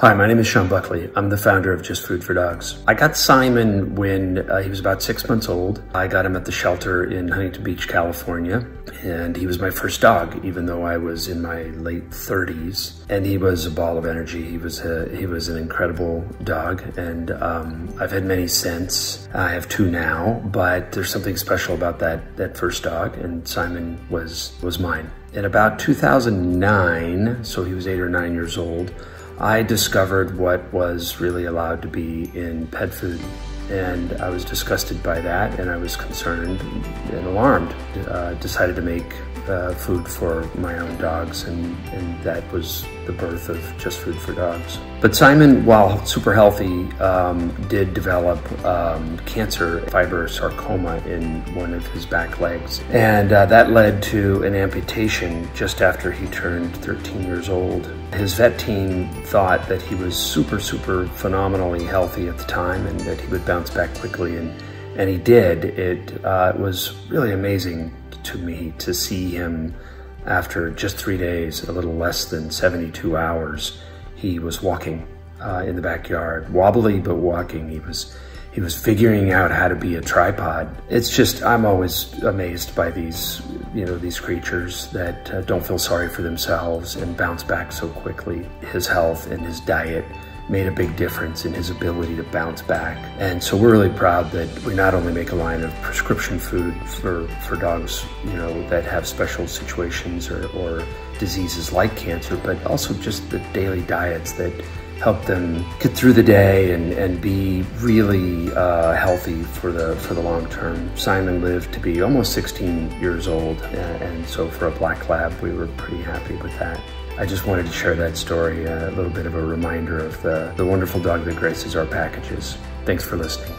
Hi, my name is Shawn Buckley. I'm the founder of Just Food for Dogs. I got Simon when uh, he was about six months old. I got him at the shelter in Huntington Beach, California, and he was my first dog, even though I was in my late 30s. And he was a ball of energy. He was a, he was an incredible dog, and um, I've had many since. I have two now, but there's something special about that that first dog, and Simon was was mine. In about 2009, so he was eight or nine years old. I discovered what was really allowed to be in pet food. And I was disgusted by that, and I was concerned and alarmed. Uh, decided to make uh, food for my own dogs, and, and that was the birth of Just Food for Dogs. But Simon, while super healthy, um, did develop um, cancer, fibrosarcoma in one of his back legs. And uh, that led to an amputation just after he turned 13 years old. His vet team thought that he was super, super phenomenally healthy at the time and that he would bounce back quickly. And, and he did. It uh, was really amazing to me to see him after just three days, a little less than 72 hours, he was walking uh, in the backyard, wobbly but walking. He was he was figuring out how to be a tripod. It's just I'm always amazed by these you know these creatures that uh, don't feel sorry for themselves and bounce back so quickly. His health and his diet made a big difference in his ability to bounce back. And so we're really proud that we not only make a line of prescription food for, for dogs, you know, that have special situations or, or diseases like cancer, but also just the daily diets that help them get through the day and, and be really uh, healthy for the for the long term. Simon lived to be almost 16 years old, and, and so for a black lab, we were pretty happy with that. I just wanted to share that story, uh, a little bit of a reminder of the, the wonderful dog that graces our packages. Thanks for listening.